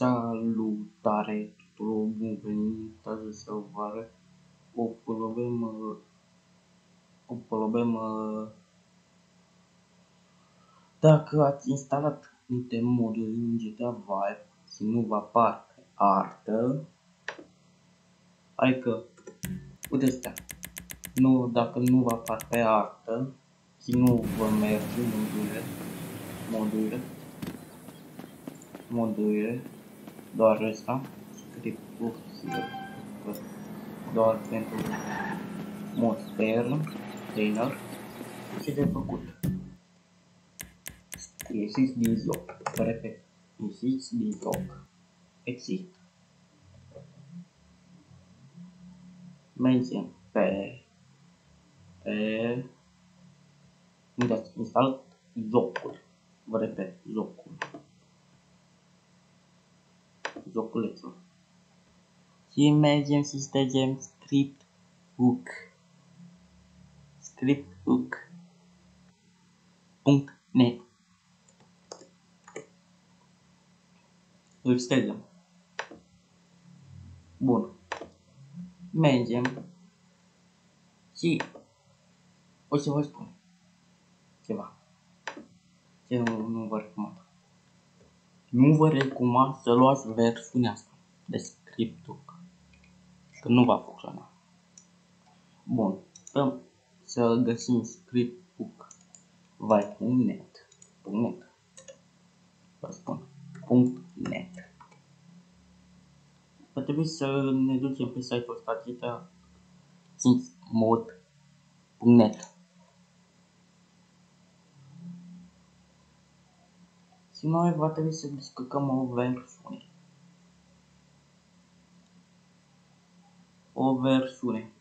Salutare tuturor, bun venit, azi să vă arăt o problemă, o problemă. Dacă ați instalat multe moduri în GTA Vive și nu vă apar pe artă, adică, uite astea, nu, dacă nu vă apar pe artă și nu vă merge modurile, modurile, modurile, doar ăsta, scriptul doar pentru mod extern, trainer și de făcut. Ieșiți din joc, repet, ieșiți din joc, exit. Mergem pe, pe, unde instalat jocul, vă repet, jocul joculețul. Și mergem și stegem script hook. Script hook. Punct net. Îl stegem. Bun. Mergem și o să vă spun ceva. Ce nu, nu vă recomand. Nu vă recomand să luați versiunea asta de scriptul, că nu va funcționa. Bun, stăm să găsim scriptbook vai.net .net Vă spun, .net. Va trebui să ne ducem pe site-ul ăsta, GTA mod.net Și noi va trebui să descărcăm o versiune. O versiune.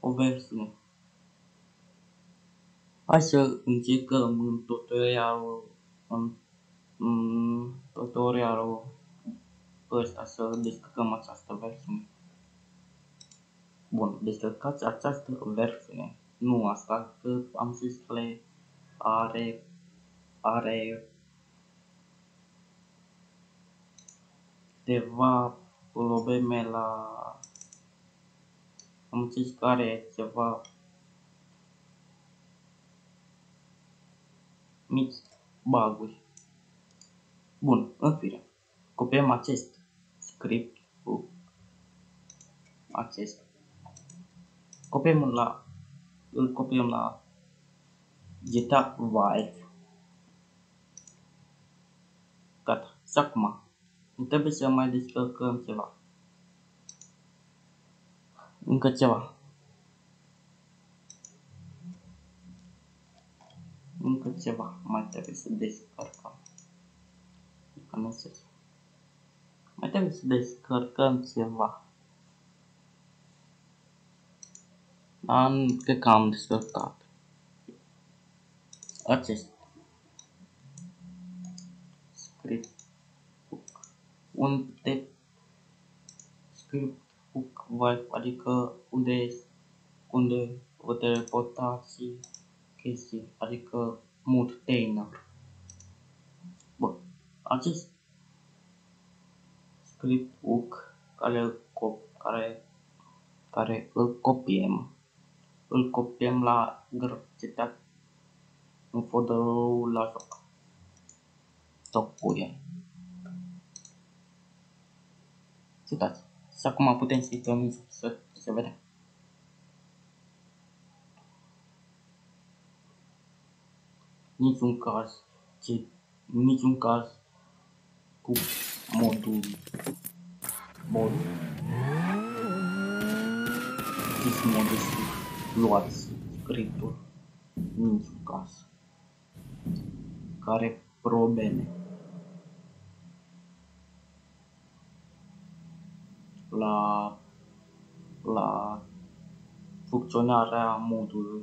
O versiune. Hai să încercăm în tutorialul în, în tutorialul ăsta să descărcăm această versiune. Bun, descărcați această versiune. Nu asta, că am zis că are, are câteva probleme la... Am zis că are ceva mici baguri. Bun, în fine, copiem acest script cu acest copiem la, îl copiem la GTA Vive. Gata. Și acum, trebuie să mai descărcăm ceva. Încă ceva. Încă ceva mai trebuie să descărcăm. Că nu se Mai trebuie să descărcăm ceva. Am, cred că am descărcat. Acest. Script book. Unde script book vibe, adică unde, unde vă teleportați și chestii, adică multainer. Bun, acest script book care, care, care îl copiem îl copiem la grăbcitea în folderul la joc. Sau puie. Uitați. Și acum putem să intrăm să se vedem. Niciun caz, ce, niciun caz cu modul modul. This modul luați scriptul niciun caz. Care probleme la, la funcționarea modului,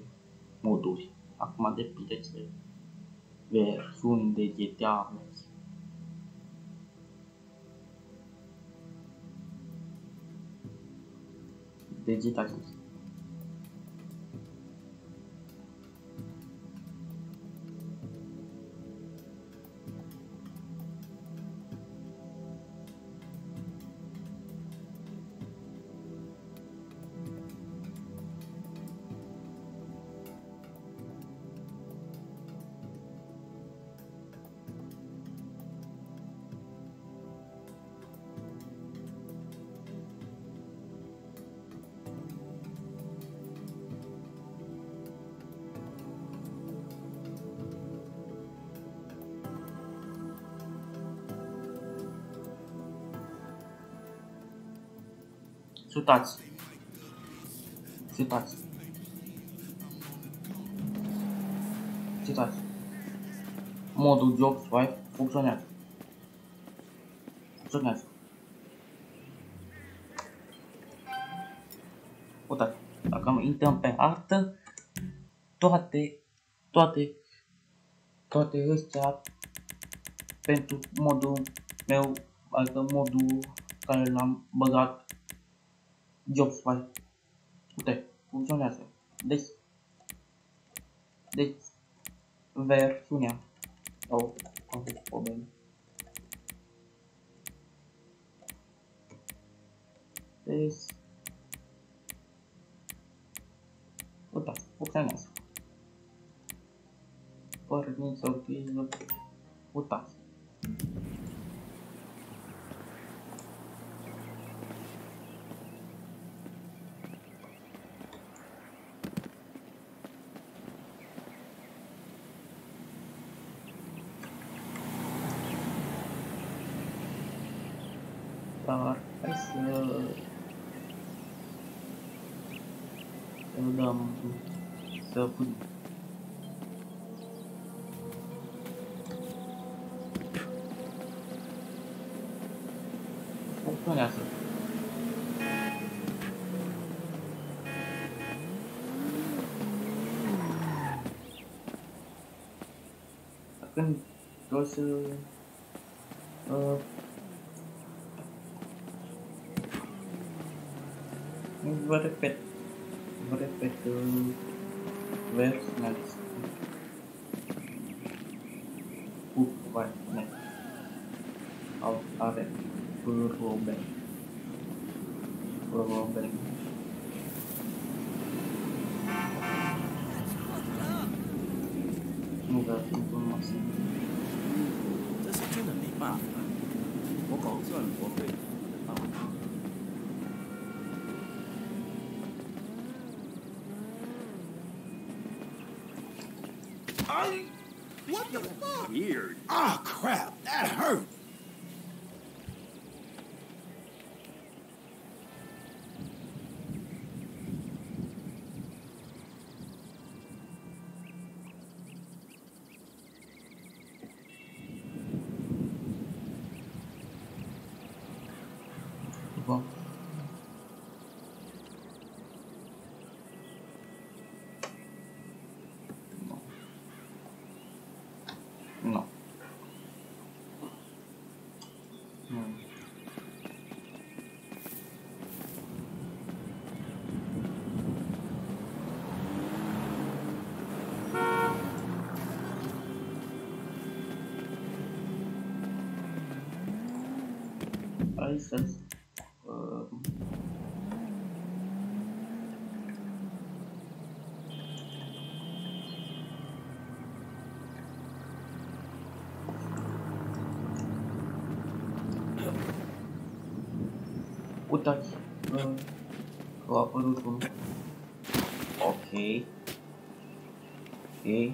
moduri. Acum depinde ce versiuni de GTA aveți. De GTA Sutați. Sutați. Sutați. Modul joc swipe funcționează. Funcționează. Uitați, dacă intrăm pe hartă, toate, toate, toate astea pentru modul meu, adică modul care l-am băgat Jobsfile. Uite, funcționează. Deci, deci, versiunea sau am probleme. Deci, uite, funcționează. Porniți o uitați. Dar hai să să dăm să punem funcționează. Când o să uh, vă repet vă repet uh, versiunea cu vai, ne. Au, are Robin. Robin. Nu da informații. 这是真的没办法，我保证我会 I, what the fuck? Weird. Ah, crap. That hurt. Aí, Santos. Uh, uitați. Ok. Ok.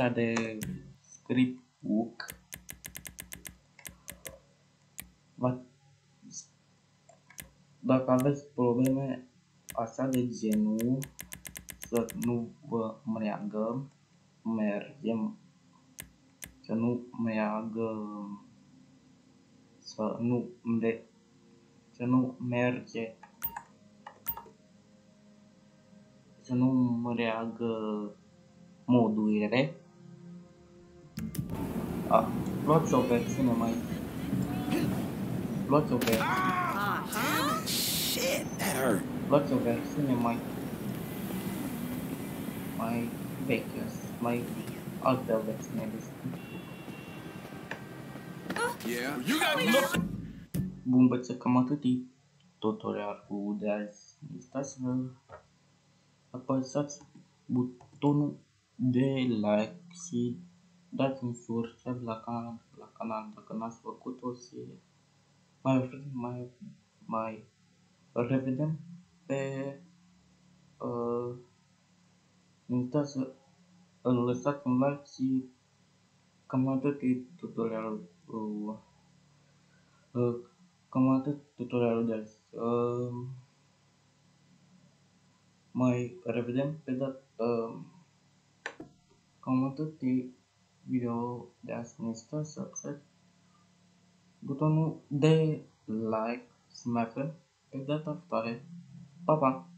asta. Da, a fost versiunea de script book. Va... Dacă aveți probleme așa de genul, să nu vă meargă, mergem, să nu meargă, să nu de, să nu merge, să nu meargă modurile. A, luați o versiune mai... Luați o versiune. Uh-huh. Shit, that hurt. luați o versiune mai mai veche, mai altă versiune de Yeah. You got Bun, băieți, cam atât e tutorialul de azi. Uitați să apăsați butonul de like și dați un subscribe la canal, la canal dacă n-ați făcut-o și mai, mai, mai revedem pe uh, nu uitați să îl lăsați un like și cam atât e tutorialul uh, uh, cam atât tutorialul de azi. Uh, mai revedem pe dat uh, cam atât e video de azi nu uitați să apăsați butonul de like și mai avem pe data viitoare pa pa